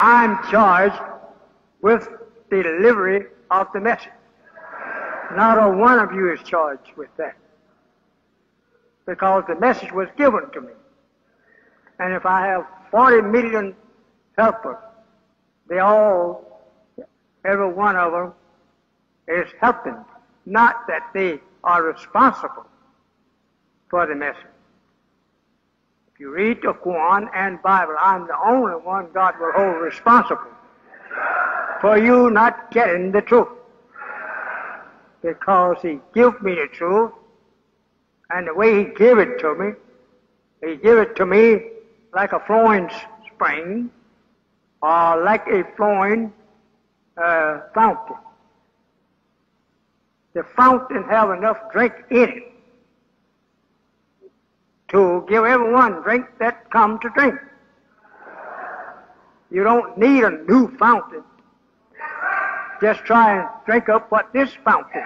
I'm charged with the delivery of the message. Not a one of you is charged with that. Because the message was given to me. And if I have 40 million helpers, they all, every one of them, is helping. Not that they are responsible for the message. If you read the Quran and Bible, I'm the only one God will hold responsible for you not getting the truth. Because He gave me the truth, and the way He gave it to me, He gave it to me like a flowing spring, or like a flowing uh, fountain. The fountain have enough drink in it to give everyone drink that come to drink. You don't need a new fountain. Just try and drink up what this fountain.